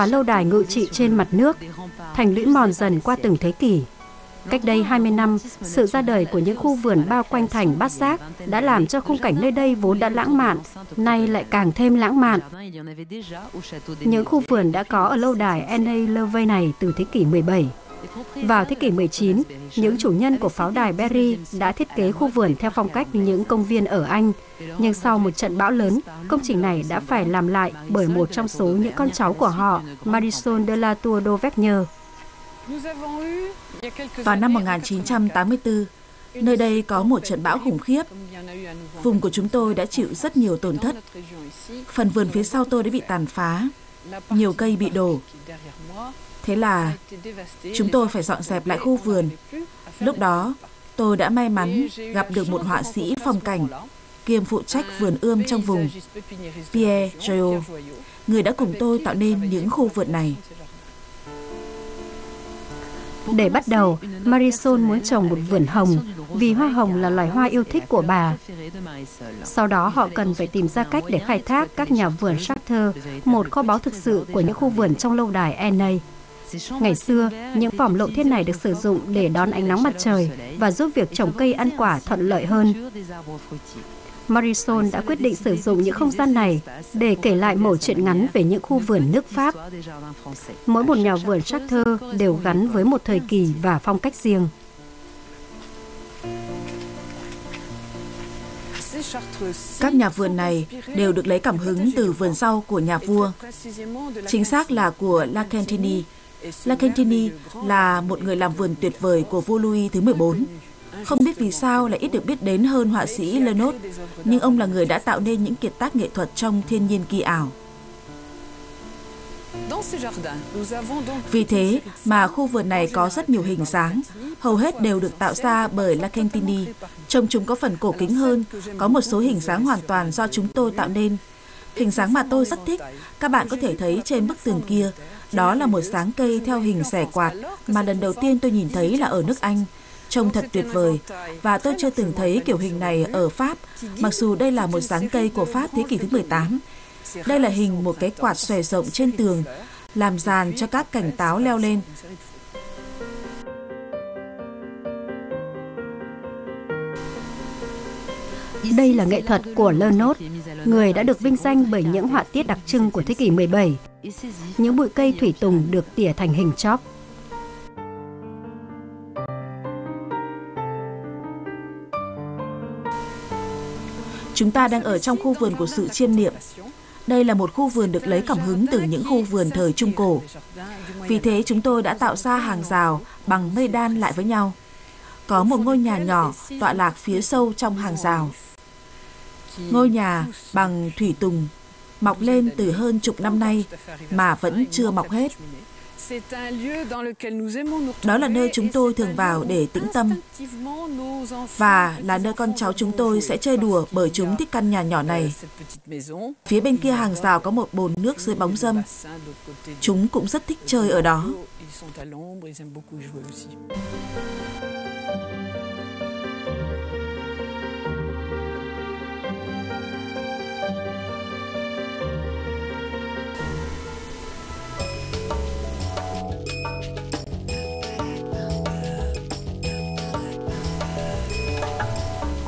tòa lâu đài ngự trị trên mặt nước, thành lũy mòn dần qua từng thế kỷ. Cách đây 20 năm, sự ra đời của những khu vườn bao quanh thành Bát Giác đã làm cho khung cảnh nơi đây vốn đã lãng mạn, nay lại càng thêm lãng mạn. Những khu vườn đã có ở lâu đài N.A. Lervey này từ thế kỷ 17. Vào thế kỷ 19, những chủ nhân của pháo đài Berry đã thiết kế khu vườn theo phong cách những công viên ở Anh. Nhưng sau một trận bão lớn, công trình này đã phải làm lại bởi một trong số những con cháu của họ, Marisol de la Tour d'Auvergne. Vào năm 1984, nơi đây có một trận bão khủng khiếp. Vùng của chúng tôi đã chịu rất nhiều tổn thất. Phần vườn phía sau tôi đã bị tàn phá, nhiều cây bị đổ. Thế là chúng tôi phải dọn dẹp lại khu vườn. Lúc đó, tôi đã may mắn gặp được một họa sĩ phong cảnh kiêm phụ trách vườn ươm trong vùng, Pierre Joyot, người đã cùng tôi tạo nên những khu vườn này. Để bắt đầu, Marisol muốn trồng một vườn hồng vì hoa hồng là loài hoa yêu thích của bà. Sau đó họ cần phải tìm ra cách để khai thác các nhà vườn Charter, một kho báu thực sự của những khu vườn trong lâu đài NA. Ngày xưa, những vòm lộ thiên này được sử dụng để đón ánh nắng mặt trời và giúp việc trồng cây ăn quả thuận lợi hơn. Marisol đã quyết định sử dụng những không gian này để kể lại mẩu chuyện ngắn về những khu vườn nước Pháp. Mỗi một nhà vườn Chartres đều gắn với một thời kỳ và phong cách riêng. Các nhà vườn này đều được lấy cảm hứng từ vườn rau của nhà vua, chính xác là của La Cantini. La Cantini là một người làm vườn tuyệt vời của vua Louis thứ 14 không biết vì sao lại ít được biết đến hơn họa sĩ Lenot, nhưng ông là người đã tạo nên những kiệt tác nghệ thuật trong thiên nhiên kỳ ảo. Vì thế mà khu vườn này có rất nhiều hình dáng, hầu hết đều được tạo ra bởi La Cantini. Trông chúng có phần cổ kính hơn, có một số hình dáng hoàn toàn do chúng tôi tạo nên. Hình dáng mà tôi rất thích, các bạn có thể thấy trên bức tường kia, đó là một dáng cây theo hình rẻ quạt mà lần đầu tiên tôi nhìn thấy là ở nước Anh. Trông thật tuyệt vời và tôi chưa từng thấy kiểu hình này ở Pháp, mặc dù đây là một dáng cây của Pháp thế kỷ thứ 18. Đây là hình một cái quạt xòe rộng trên tường, làm dàn cho các cành táo leo lên. Đây là nghệ thuật của Lernot, người đã được vinh danh bởi những họa tiết đặc trưng của thế kỷ 17. Những bụi cây thủy tùng được tỉa thành hình chóp, Chúng ta đang ở trong khu vườn của sự chiêm niệm. Đây là một khu vườn được lấy cảm hứng từ những khu vườn thời Trung Cổ. Vì thế chúng tôi đã tạo ra hàng rào bằng mây đan lại với nhau. Có một ngôi nhà nhỏ tọa lạc phía sâu trong hàng rào. Ngôi nhà bằng thủy tùng mọc lên từ hơn chục năm nay mà vẫn chưa mọc hết. Đó là nơi chúng tôi thường vào để tĩnh tâm và là nơi con cháu chúng tôi sẽ chơi đùa bởi chúng thích căn nhà nhỏ này. Phía bên kia hàng rào có một bồn nước dưới bóng dâm. Chúng cũng rất thích chơi ở đó.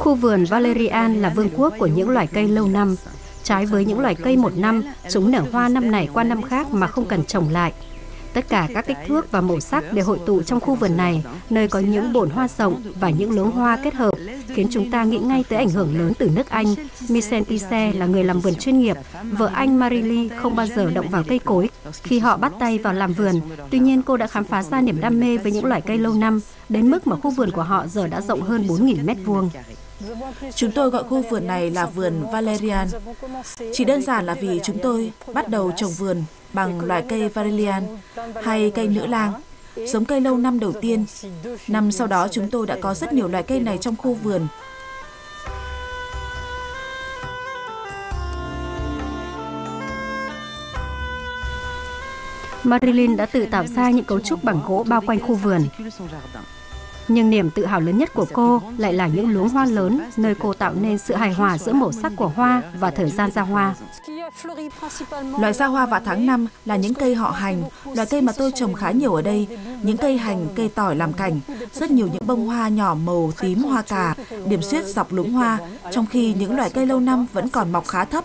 Khu vườn Valerian là vương quốc của những loài cây lâu năm. Trái với những loài cây một năm, chúng nở hoa năm này qua năm khác mà không cần trồng lại. Tất cả các kích thước và màu sắc đều hội tụ trong khu vườn này, nơi có những bồn hoa rộng và những luống hoa kết hợp, khiến chúng ta nghĩ ngay tới ảnh hưởng lớn từ nước Anh. Michel Tisse là người làm vườn chuyên nghiệp. Vợ anh Marily không bao giờ động vào cây cối khi họ bắt tay vào làm vườn. Tuy nhiên, cô đã khám phá ra niềm đam mê với những loài cây lâu năm, đến mức mà khu vườn của họ giờ đã rộng hơn 4.000 mét vuông. Chúng tôi gọi khu vườn này là vườn Valerian. Chỉ đơn giản là vì chúng tôi bắt đầu trồng vườn bằng loại cây Valerian hay cây nữ lang, giống cây lâu năm đầu tiên. Năm sau đó chúng tôi đã có rất nhiều loại cây này trong khu vườn. Marilyn đã tự tạo ra những cấu trúc bằng gỗ bao quanh khu vườn. Nhưng niềm tự hào lớn nhất của cô lại là những luống hoa lớn, nơi cô tạo nên sự hài hòa giữa màu sắc của hoa và thời gian ra hoa. Loại ra hoa vào tháng 5 là những cây họ hành, loại cây mà tôi trồng khá nhiều ở đây. Những cây hành, cây tỏi làm cảnh, rất nhiều những bông hoa nhỏ màu tím hoa cà, điểm xuyết dọc luống hoa, trong khi những loại cây lâu năm vẫn còn mọc khá thấp.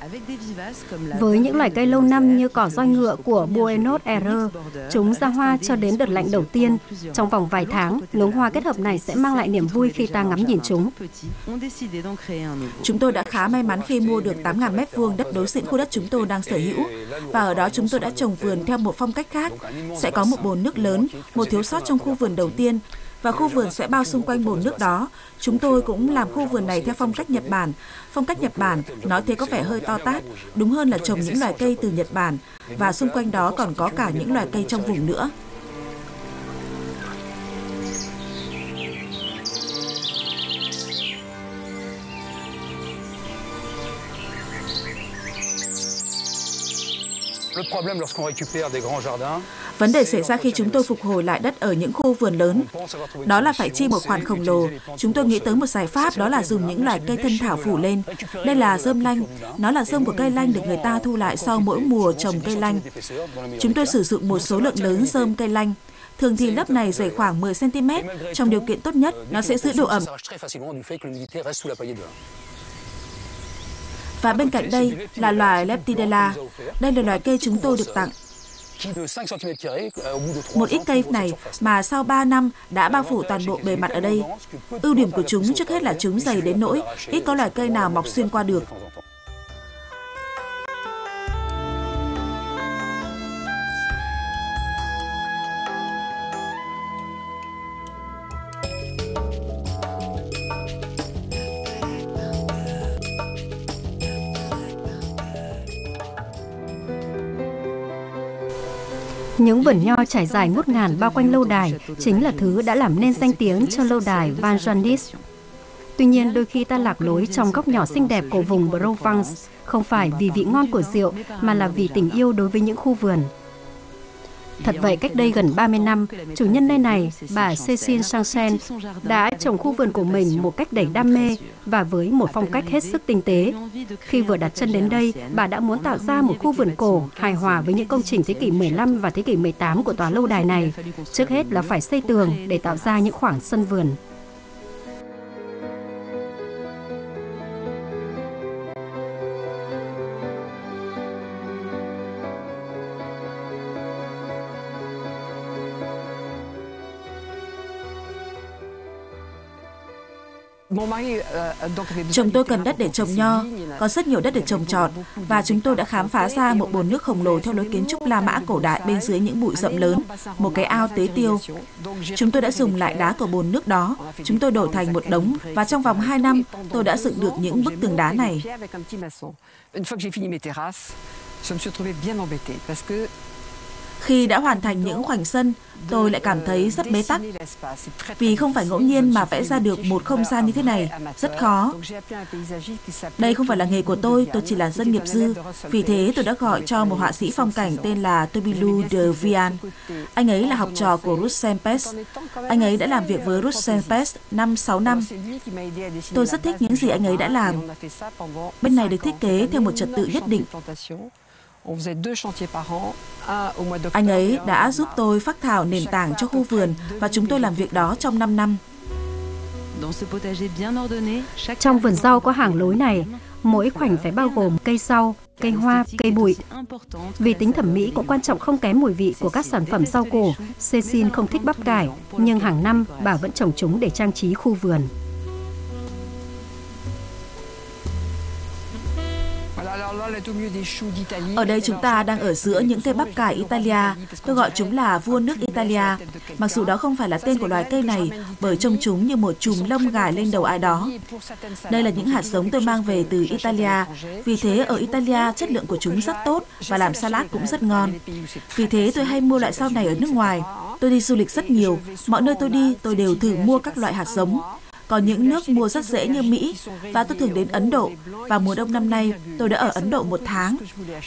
Với những loại cây lâu năm như cỏ roi ngựa của Buenos Aires, chúng ra hoa cho đến đợt lạnh đầu tiên. Trong vòng vài tháng, luống hoa kết hợp này sẽ mang lại niềm vui khi ta ngắm nhìn chúng. Chúng tôi đã khá may mắn khi mua được 8.000 mét vuông đất đối diện khu đất chúng tôi đang sở hữu và ở đó chúng tôi đã trồng vườn theo một phong cách khác. Sẽ có một bồn nước lớn, một thiếu sót trong khu vườn đầu tiên và khu vườn sẽ bao xung quanh bồn nước đó. Chúng tôi cũng làm khu vườn này theo phong cách Nhật Bản. Phong cách Nhật Bản nói thế có vẻ hơi to tát, đúng hơn là trồng những loài cây từ Nhật Bản và xung quanh đó còn có cả những loài cây trong vùng nữa. Vấn đề xảy ra khi chúng tôi phục hồi lại đất ở những khu vườn lớn, đó là phải chi một khoản khổng lồ. Chúng tôi nghĩ tới một giải pháp đó là dùng những loài cây thân thảo phủ lên. Đây là rơm lanh, nó là rơm của cây lanh được người ta thu lại sau mỗi mùa trồng cây lanh. Chúng tôi sử dụng một số lượng lớn rơm cây lanh. Thường thì lớp này dày khoảng 10 cm, trong điều kiện tốt nhất, nó sẽ giữ độ ẩm. Và bên cạnh đây là loài Leptidella. Đây là loài cây chúng tôi được tặng. Một ít cây này mà sau 3 năm đã bao phủ toàn bộ bề mặt ở đây. Ưu điểm của chúng trước hết là chúng dày đến nỗi ít có loài cây nào mọc xuyên qua được. Những vườn nho trải dài ngút ngàn bao quanh lâu đài chính là thứ đã làm nên danh tiếng cho lâu đài Van Joandis. Tuy nhiên, đôi khi ta lạc lối trong góc nhỏ xinh đẹp của vùng Provence, không phải vì vị ngon của rượu, mà là vì tình yêu đối với những khu vườn. Thật vậy, cách đây gần 30 năm, chủ nhân nơi này, bà Cécile Sanchen, đã trồng khu vườn của mình một cách đầy đam mê và với một phong cách hết sức tinh tế. Khi vừa đặt chân đến đây, bà đã muốn tạo ra một khu vườn cổ hài hòa với những công trình thế kỷ 15 và thế kỷ 18 của tòa lâu đài này. Trước hết là phải xây tường để tạo ra những khoảng sân vườn. Chồng tôi cần đất để trồng nho, có rất nhiều đất để trồng trọt và chúng tôi đã khám phá ra một bồn nước khổng lồ theo lối kiến trúc La Mã cổ đại bên dưới những bụi rậm lớn, một cái ao tế tiêu. Chúng tôi đã dùng lại đá của bồn nước đó, chúng tôi đổi thành một đống và trong vòng 2 năm tôi đã dựng được những bức tường đá này. Khi đã hoàn thành những khoảnh sân, tôi lại cảm thấy rất bế tắc. Vì không phải ngẫu nhiên mà vẽ ra được một không gian như thế này, rất khó. Đây không phải là nghề của tôi, tôi chỉ là dân nghiệp dư. Vì thế tôi đã gọi cho một họa sĩ phong cảnh tên là Tobilu de Vian. Anh ấy là học trò của Russen Pest. Anh ấy đã làm việc với Russen Pest 5-6 năm. Tôi rất thích những gì anh ấy đã làm. Bên này được thiết kế theo một trật tự nhất định. Anh ấy đã giúp tôi phát thảo nền tảng cho khu vườn và chúng tôi làm việc đó trong 5 năm. Trong vườn rau có hàng lối này, mỗi khoảnh phải bao gồm cây rau, cây hoa, cây bụi. Vì tính thẩm mỹ cũng quan trọng không kém mùi vị của các sản phẩm rau củ, Cecil không thích bắp cải, nhưng hàng năm bà vẫn trồng chúng để trang trí khu vườn. Ở đây chúng ta đang ở giữa những cây bắp cải Italia. Tôi gọi chúng là vua nước Italia. Mặc dù đó không phải là tên của loài cây này, bởi trông chúng như một chùm lông gài lên đầu ai đó. Đây là những hạt giống tôi mang về từ Italia. Vì thế ở Italia chất lượng của chúng rất tốt và làm salad cũng rất ngon. Vì thế tôi hay mua loại rau này ở nước ngoài. Tôi đi du lịch rất nhiều. Mọi nơi tôi đi, tôi đều thử mua các loại hạt giống. Có những nước mua rất dễ như Mỹ và tôi thường đến Ấn Độ. Và mùa đông năm nay, tôi đã ở Ấn Độ một tháng.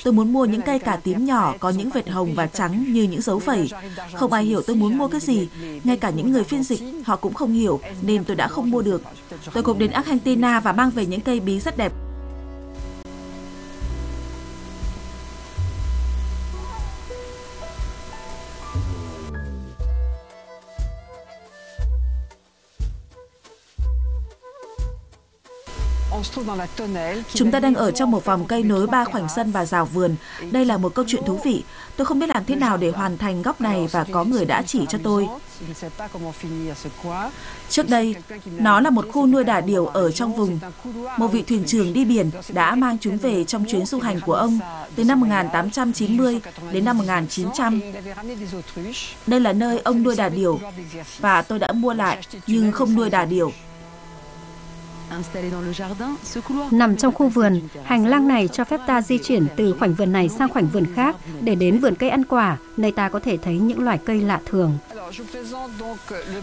Tôi muốn mua những cây cà tím nhỏ có những vệt hồng và trắng như những dấu phẩy. Không ai hiểu tôi muốn mua cái gì. Ngay cả những người phiên dịch, họ cũng không hiểu nên tôi đã không mua được. Tôi cũng đến Argentina và mang về những cây bí rất đẹp. Chúng ta đang ở trong một vòng cây nối ba khoảnh sân và rào vườn. Đây là một câu chuyện thú vị. Tôi không biết làm thế nào để hoàn thành góc này và có người đã chỉ cho tôi. Trước đây, nó là một khu nuôi đà điểu ở trong vùng. Một vị thuyền trưởng đi biển đã mang chúng về trong chuyến du hành của ông từ năm 1890 đến năm 1900. Đây là nơi ông nuôi đà điểu và tôi đã mua lại nhưng không nuôi đà điểu. Nằm trong khu vườn, hành lang này cho phép ta di chuyển từ khoảnh vườn này sang khoảnh vườn khác để đến vườn cây ăn quả, nơi ta có thể thấy những loài cây lạ thường.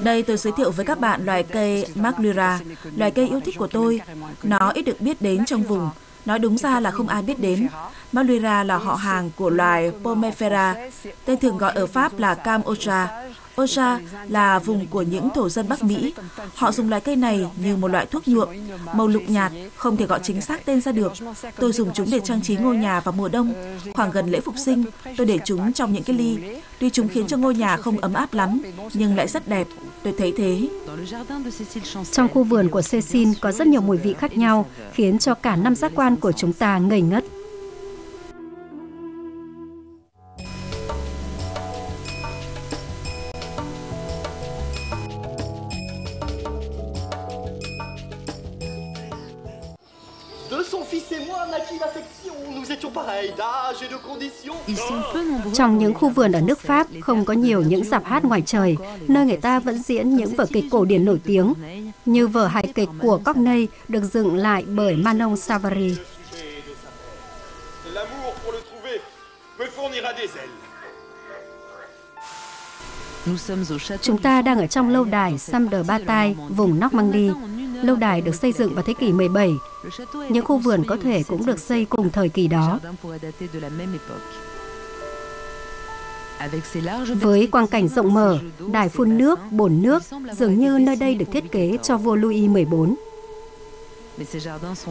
Đây tôi giới thiệu với các bạn loài cây Maglura, loài cây yêu thích của tôi. Nó ít được biết đến trong vùng. Nói đúng ra là không ai biết đến. Maglura là họ hàng của loài Pomifera, tên thường gọi ở Pháp là Cam Ocha. Oja là vùng của những thổ dân Bắc Mỹ. Họ dùng loài cây này như một loại thuốc nhuộm, màu lục nhạt, không thể gọi chính xác tên ra được. Tôi dùng chúng để trang trí ngôi nhà vào mùa đông. Khoảng gần lễ phục sinh, tôi để chúng trong những cái ly. Tuy chúng khiến cho ngôi nhà không ấm áp lắm, nhưng lại rất đẹp. Tôi thấy thế. Trong khu vườn của Cecil có rất nhiều mùi vị khác nhau, khiến cho cả năm giác quan của chúng ta ngây ngất. Trong những khu vườn ở nước Pháp không có nhiều những dạp hát ngoài trời, nơi người ta vẫn diễn những vở kịch cổ điển nổi tiếng, như vở hài kịch của Corneille được dựng lại bởi Manon Savary. Chúng ta đang ở trong lâu đài Sam de Bataille, vùng Normandy. Lâu đài được xây dựng vào thế kỷ 17. Những khu vườn có thể cũng được xây cùng thời kỳ đó. Với quang cảnh rộng mở, đài phun nước, bồn nước, dường như nơi đây được thiết kế cho vua Louis XIV.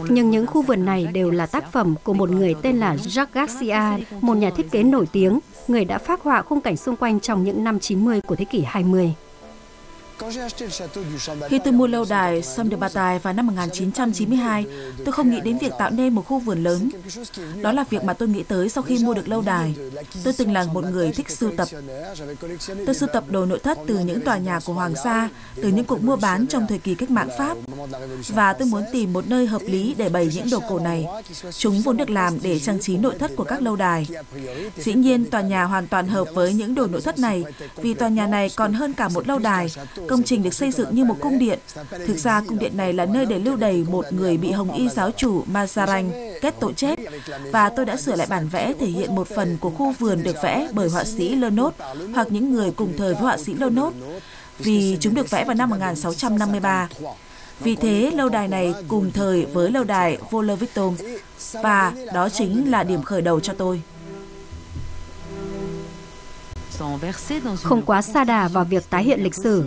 Nhưng những khu vườn này đều là tác phẩm của một người tên là Jacques Garcia, một nhà thiết kế nổi tiếng, người đã phác họa khung cảnh xung quanh trong những năm 90 của thế kỷ 20. Khi tôi mua lâu đài Somme de Bataille vào năm 1992, tôi không nghĩ đến việc tạo nên một khu vườn lớn. Đó là việc mà tôi nghĩ tới sau khi mua được lâu đài. Tôi từng là một người thích sưu tập. Tôi sưu tập đồ nội thất từ những tòa nhà của Hoàng gia, từ những cuộc mua bán trong thời kỳ cách mạng Pháp. Và tôi muốn tìm một nơi hợp lý để bày những đồ cổ này. Chúng vốn được làm để trang trí nội thất của các lâu đài. Dĩ nhiên, tòa nhà hoàn toàn hợp với những đồ nội thất này, vì tòa nhà này còn hơn cả một lâu đài, Công trình được xây dựng như một cung điện. Thực ra, cung điện này là nơi để lưu đày một người bị Hồng Y giáo chủ Mazaranh kết tội chết. Và tôi đã sửa lại bản vẽ thể hiện một phần của khu vườn được vẽ bởi họa sĩ Lenot hoặc những người cùng thời với họa sĩ Lenot vì chúng được vẽ vào năm 1653. Vì thế, lâu đài này cùng thời với lâu đài Volovitom và đó chính là điểm khởi đầu cho tôi. Không quá xa đà vào việc tái hiện lịch sử,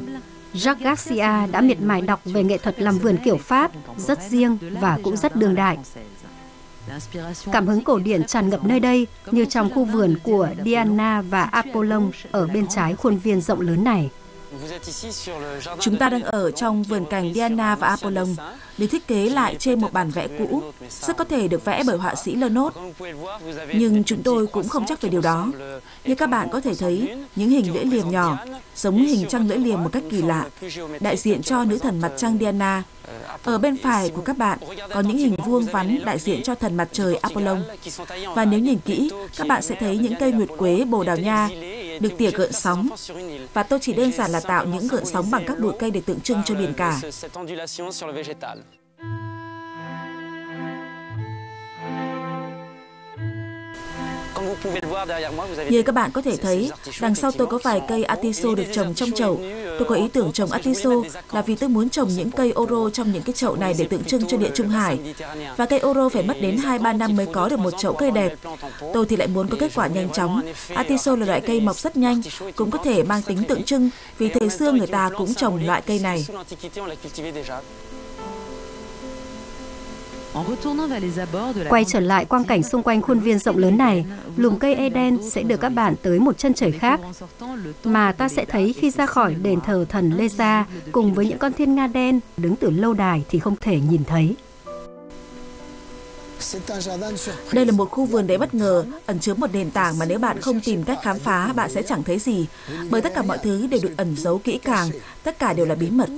Jacques Garcia đã miệt mài đọc về nghệ thuật làm vườn kiểu Pháp, rất riêng và cũng rất đương đại. Cảm hứng cổ điển tràn ngập nơi đây như trong khu vườn của Diana và Apollon ở bên trái khuôn viên rộng lớn này. Chúng ta đang ở trong vườn cảnh Diana và Apollon, được thiết kế lại trên một bản vẽ cũ, rất có thể được vẽ bởi họa sĩ Lenot. Nhưng chúng tôi cũng không chắc về điều đó. Như các bạn có thể thấy, những hình lưỡi liềm nhỏ, giống hình trăng lưỡi liềm một cách kỳ lạ, đại diện cho nữ thần mặt trăng Diana. Ở bên phải của các bạn có những hình vuông vắn đại diện cho thần mặt trời Apollon. Và nếu nhìn kỹ, các bạn sẽ thấy những cây nguyệt quế bồ đào nha được tỉa gợn sóng. Và tôi chỉ đơn giản là tạo những gợn sóng bằng các bụi cây để tượng trưng cho biển cả. Như các bạn có thể thấy, đằng sau tôi có vài cây atiso được trồng trong chậu. Tôi có ý tưởng trồng atiso là vì tôi muốn trồng những cây oro trong những cái chậu này để tượng trưng cho địa Trung Hải. Và cây oro phải mất đến 2-3 năm mới có được một chậu cây đẹp. Tôi thì lại muốn có kết quả nhanh chóng. Atiso là loại cây mọc rất nhanh, cũng có thể mang tính tượng trưng vì thời xưa người ta cũng trồng loại cây này. Quay trở lại quang cảnh xung quanh khuôn viên rộng lớn này, lùm cây Eden sẽ đưa các bạn tới một chân trời khác mà ta sẽ thấy khi ra khỏi đền thờ thần Lê Gia cùng với những con thiên nga đen đứng từ lâu đài thì không thể nhìn thấy. Đây là một khu vườn đầy bất ngờ, ẩn chứa một nền tảng mà nếu bạn không tìm cách khám phá, bạn sẽ chẳng thấy gì. Bởi tất cả mọi thứ đều được ẩn giấu kỹ càng, tất cả đều là bí mật.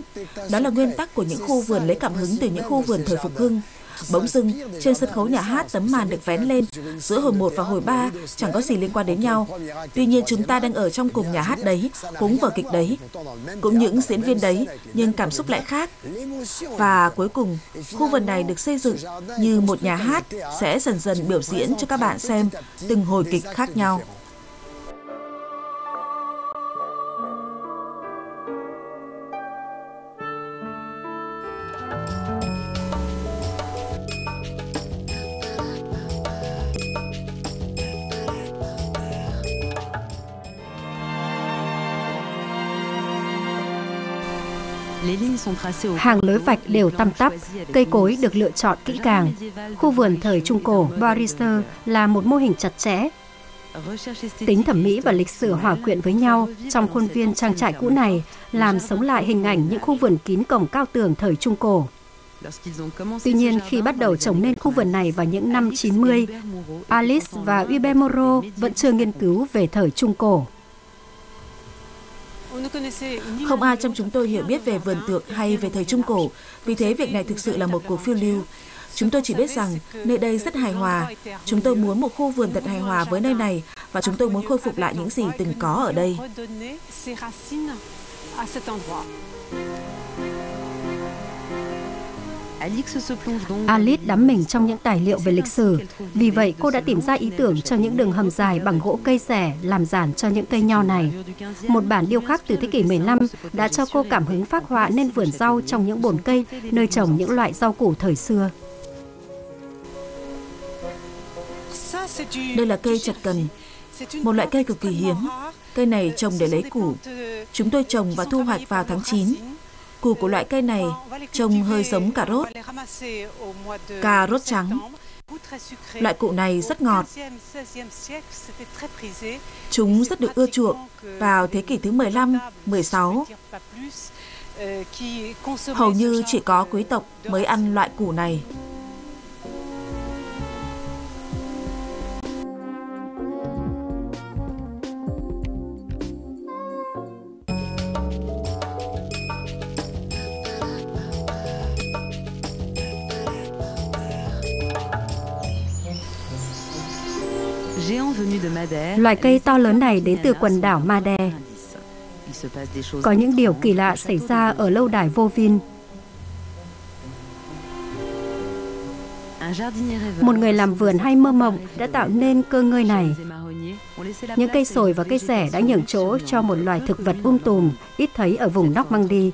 Đó là nguyên tắc của những khu vườn lấy cảm hứng từ những khu vườn thời phục hưng. Bỗng dưng, trên sân khấu nhà hát tấm màn được vén lên, giữa hồi 1 và hồi 3 chẳng có gì liên quan đến nhau. Tuy nhiên chúng ta đang ở trong cùng nhà hát đấy, cũng vở kịch đấy, cũng những diễn viên đấy, nhưng cảm xúc lại khác. Và cuối cùng, khu vườn này được xây dựng như một nhà hát sẽ dần dần biểu diễn cho các bạn xem từng hồi kịch khác nhau. Hàng lối vạch đều tăm tắp, cây cối được lựa chọn kỹ càng. Khu vườn thời Trung Cổ Barister là một mô hình chặt chẽ. Tính thẩm mỹ và lịch sử hòa quyện với nhau trong khuôn viên trang trại cũ này làm sống lại hình ảnh những khu vườn kín cổng cao tường thời Trung Cổ. Tuy nhiên, khi bắt đầu trồng nên khu vườn này vào những năm 90, Alice và Hubert Moreau vẫn chưa nghiên cứu về thời Trung Cổ. Không ai trong chúng tôi hiểu biết về vườn tượng hay về thời Trung Cổ, vì thế việc này thực sự là một cuộc phiêu lưu. Chúng tôi chỉ biết rằng nơi đây rất hài hòa. Chúng tôi muốn một khu vườn thật hài hòa với nơi này và chúng tôi muốn khôi phục lại những gì từng có ở đây. Alice đắm mình trong những tài liệu về lịch sử. Vì vậy, cô đã tìm ra ý tưởng cho những đường hầm dài bằng gỗ cây rẻ làm giản cho những cây nho này. Một bản điêu khắc từ thế kỷ 15 đã cho cô cảm hứng phác họa nên vườn rau trong những bồn cây nơi trồng những loại rau củ thời xưa. Đây là cây chặt cần, một loại cây cực kỳ hiếm. Cây này trồng để lấy củ. Chúng tôi trồng và thu hoạch vào tháng 9. Củ của loại cây này trông hơi giống cà rốt, cà rốt trắng. Loại củ này rất ngọt. Chúng rất được ưa chuộng vào thế kỷ thứ 15, 16. Hầu như chỉ có quý tộc mới ăn loại củ này. Loài cây to lớn này đến từ quần đảo Madè. Có những điều kỳ lạ xảy ra ở lâu đài vô vin. Một người làm vườn hay mơ mộng đã tạo nên cơ ngơi này. Những cây sồi và cây rẻ đã nhường chỗ cho một loài thực vật um tùm, ít thấy ở vùng Normandy.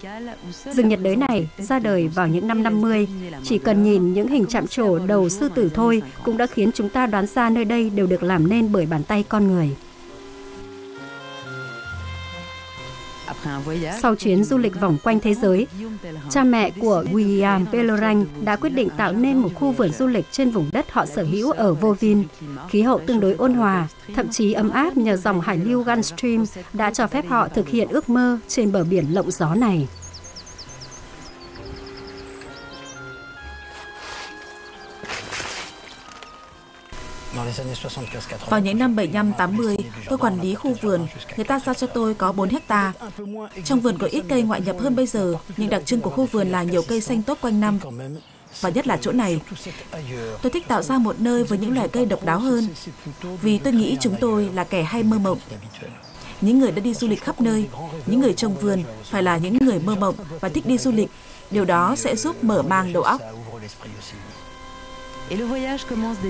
Rừng nhiệt đới này ra đời vào những năm 50, chỉ cần nhìn những hình chạm trổ đầu sư tử thôi cũng đã khiến chúng ta đoán ra nơi đây đều được làm nên bởi bàn tay con người. Sau chuyến du lịch vòng quanh thế giới, cha mẹ của William Pellerin đã quyết định tạo nên một khu vườn du lịch trên vùng đất họ sở hữu ở Vovin. Khí hậu tương đối ôn hòa, thậm chí ấm áp nhờ dòng hải lưu Gulfstream đã cho phép họ thực hiện ước mơ trên bờ biển lộng gió này. Vào những năm 75-80, tôi quản lý khu vườn, người ta giao cho tôi có 4 hecta. Trong vườn có ít cây ngoại nhập hơn bây giờ, nhưng đặc trưng của khu vườn là nhiều cây xanh tốt quanh năm. Và nhất là chỗ này. Tôi thích tạo ra một nơi với những loài cây độc đáo hơn, vì tôi nghĩ chúng tôi là kẻ hay mơ mộng. Những người đã đi du lịch khắp nơi, những người trồng vườn phải là những người mơ mộng và thích đi du lịch. Điều đó sẽ giúp mở mang đầu óc.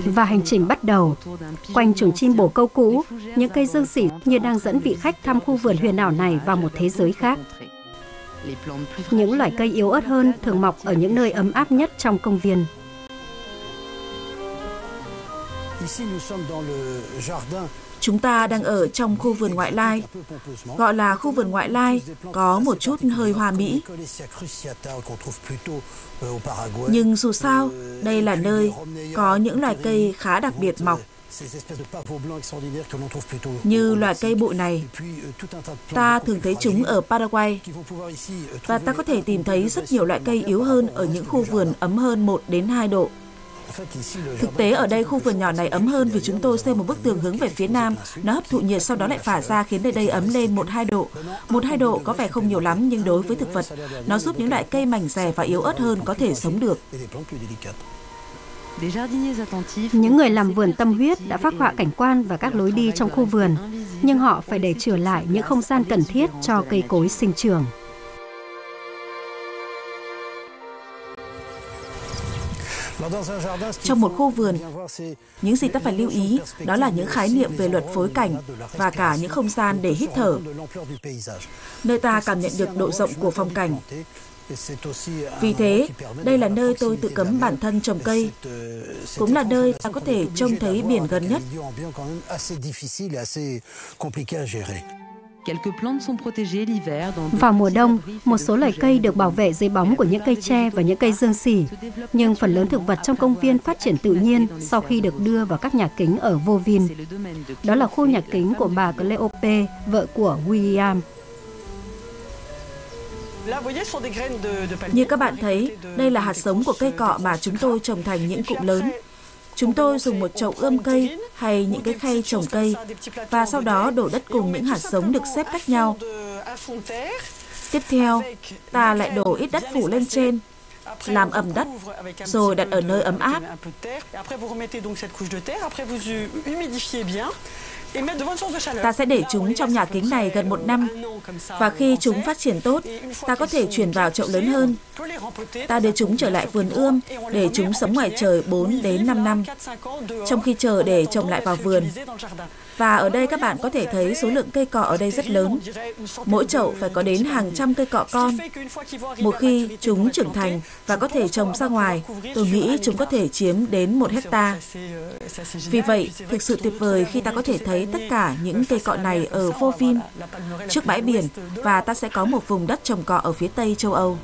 Và hành trình bắt đầu. Quanh chuồng chim bồ câu cũ, những cây dương xỉ như đang dẫn vị khách thăm khu vườn huyền ảo này vào một thế giới khác. Những loài cây yếu ớt hơn thường mọc ở những nơi ấm áp nhất trong công viên. Chúng ta đang ở trong khu vườn ngoại lai, gọi là khu vườn ngoại lai, có một chút hơi hoa mỹ. Nhưng dù sao, đây là nơi có những loài cây khá đặc biệt mọc. Như loài cây bụi này, ta thường thấy chúng ở Paraguay. Và ta có thể tìm thấy rất nhiều loại cây yếu hơn ở những khu vườn ấm hơn 1 đến 2 độ. Thực tế ở đây khu vườn nhỏ này ấm hơn vì chúng tôi xây một bức tường hướng về phía nam, nó hấp thụ nhiệt sau đó lại phả ra khiến nơi đây ấm lên 1-2 độ. 1-2 độ có vẻ không nhiều lắm nhưng đối với thực vật, nó giúp những loại cây mảnh rẻ và yếu ớt hơn có thể sống được. Những người làm vườn tâm huyết đã phát họa cảnh quan và các lối đi trong khu vườn, nhưng họ phải để trở lại những không gian cần thiết cho cây cối sinh trưởng. Trong một khu vườn, những gì ta phải lưu ý đó là những khái niệm về luật phối cảnh và cả những không gian để hít thở, nơi ta cảm nhận được độ rộng của phong cảnh. Vì thế, đây là nơi tôi tự cấm bản thân trồng cây, cũng là nơi ta có thể trông thấy biển gần nhất. Vào mùa đông, một số loài cây được bảo vệ dưới bóng của những cây tre và những cây dương xỉ, nhưng phần lớn thực vật trong công viên phát triển tự nhiên sau khi được đưa vào các nhà kính ở Vô Vin. Đó là khu nhà kính của bà Cleope, vợ của William. Như các bạn thấy, đây là hạt giống của cây cọ mà chúng tôi trồng thành những cụm lớn. Chúng tôi dùng một chậu ươm cây hay những cái khay trồng cây và sau đó đổ đất cùng những hạt giống được xếp cách nhau. Tiếp theo, ta lại đổ ít đất phủ lên trên, làm ẩm đất, rồi đặt ở nơi ấm áp. Ta sẽ để chúng trong nhà kính này gần một năm và khi chúng phát triển tốt, ta có thể chuyển vào chậu lớn hơn. Ta đưa chúng trở lại vườn ươm để chúng sống ngoài trời 4 đến 5 năm, trong khi chờ để trồng lại vào vườn. Và ở đây các bạn có thể thấy số lượng cây cọ ở đây rất lớn. Mỗi chậu phải có đến hàng trăm cây cọ con. Một khi chúng trưởng thành và có thể trồng ra ngoài, tôi nghĩ chúng có thể chiếm đến một hecta. Vì vậy, thực sự tuyệt vời khi ta có thể thấy tất cả những cây cọ này ở Vô Vin, trước bãi biển, và ta sẽ có một vùng đất trồng cọ ở phía tây châu Âu.